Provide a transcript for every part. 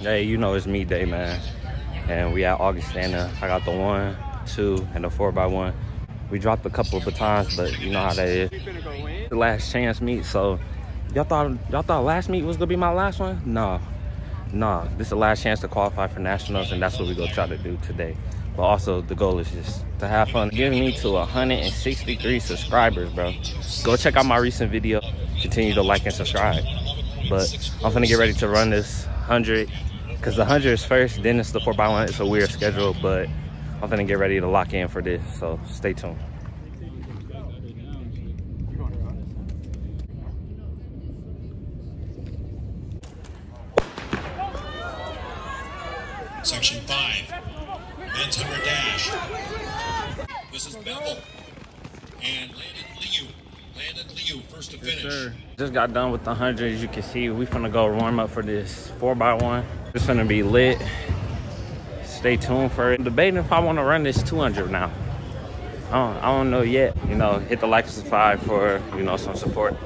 Hey, you know it's me day, man. And we at Augustana. Uh, I got the one, two, and the four by one. We dropped a couple of batons, but you know how that is. The last chance meet, so y'all thought y'all thought last meet was gonna be my last one? No. No. This is the last chance to qualify for nationals, and that's what we gonna try to do today. But also the goal is just to have fun. Getting me to 163 subscribers, bro. Go check out my recent video. Continue to like and subscribe. But I'm gonna get ready to run this 100 because the 100 is first, then it's the 4x1. It's a weird schedule, but I'm gonna get ready to lock in for this, so stay tuned. Section 5, men's 100 dash. This is Bevel and Landon Liu. Landon Liu, first to finish. Just got done with the 100. As you can see, we finna go warm up for this 4x1. It's gonna be lit. Stay tuned for it. Debating if I wanna run this 200 now. I don't, I don't know yet. You know, hit the like and subscribe for, you know, some support.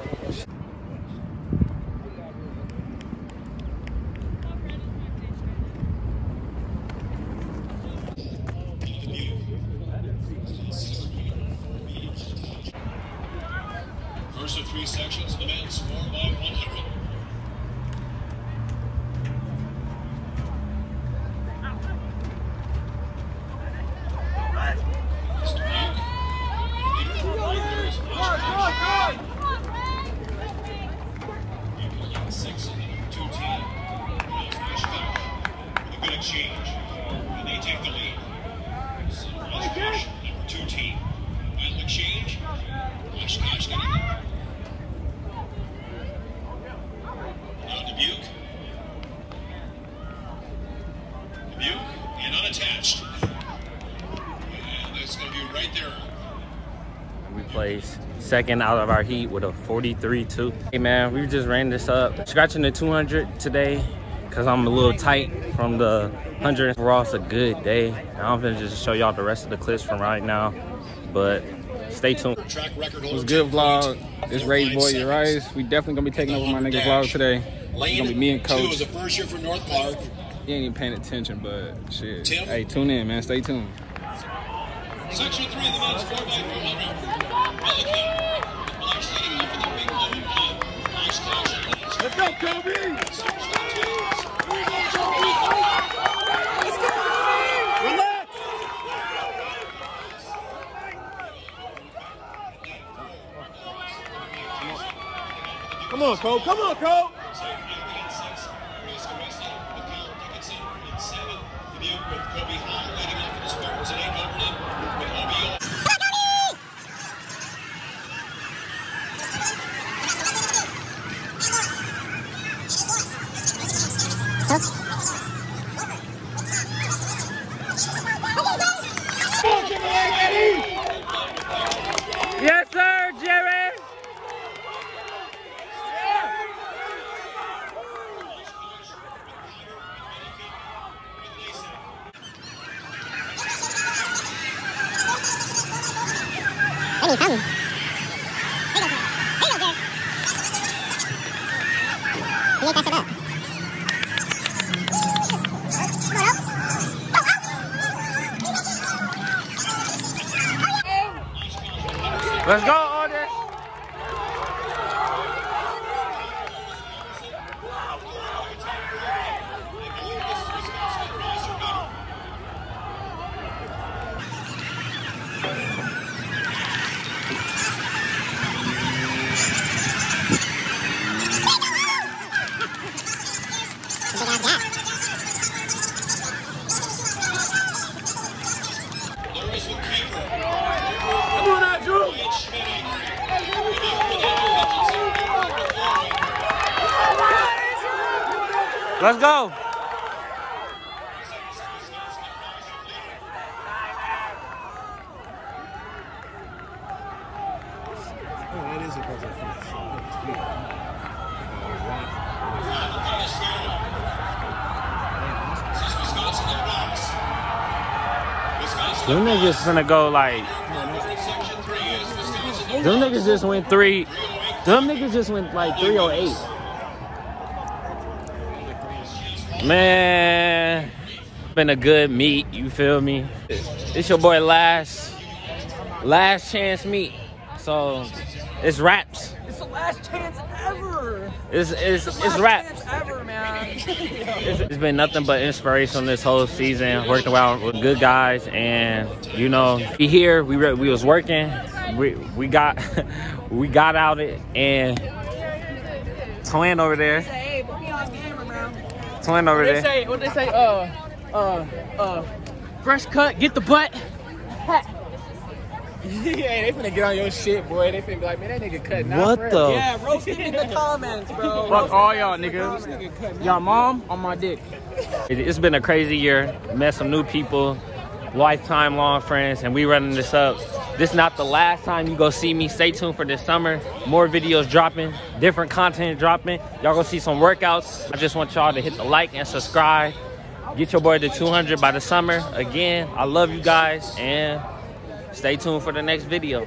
First of three sections, the men's 4 by 100. Mr. Duke. Leader right there is Josh Cash. Six in the number two team. Now Josh Exchange. And they take the lead. So Josh number two team. Final exchange. Josh Cash getting it. Now Dubuque. Dubuque and unattached. And that's going to be right there. We placed second out of our heat with a 43-2. Hey man, we just ran this up. Scratching the 200 today because I'm a little tight from the 100. Overall, it's a good day. I'm gonna just show y'all the rest of the clips from right now. But stay tuned. Track record What's good, vlog? It's Ray Boy Urias. We definitely gonna be taking over my nigga vlog today. It's gonna be me and Two is Coach. a first year for North Park. You ain't even paying attention, but shit. Tim? Hey, tune in, man. Stay tuned. Section three of the men's four by four hundred. Pelican. Flash leading up for the big blue one. Flash cash. Let's go, Kobe! Come on, Cole. Come on, Cole. Kobe Let's go, Let's go. Them niggas finna go like. Them niggas just went three. Them niggas just went like 308. Man, been a good meet. You feel me? It's your boy last, last chance meet. So it's raps. It's the last chance ever. It's it's Last it's raps. ever, man. It's, it's been nothing but inspiration this whole season. Working out with good guys, and you know, we here. We re- we was working. We we got we got out it, and Twin over there. hey, put me on camera, bro. Twin over What they say? What they say? Uh, uh, uh, fresh cut, get the butt. yeah, they finna get on your shit, boy. They finna be like, man, that nigga cutting out. What the? Yeah, roast it in the comments, bro. Fuck all y'all niggas. Y'all mom on my dick. It's been a crazy year. Met some new people, lifetime long friends, and we running this up. This is not the last time you go see me. Stay tuned for this summer. More videos dropping, different content dropping. Y'all gonna see some workouts. I just want y'all to hit the like and subscribe. Get your boy to 200 by the summer. Again, I love you guys and stay tuned for the next video.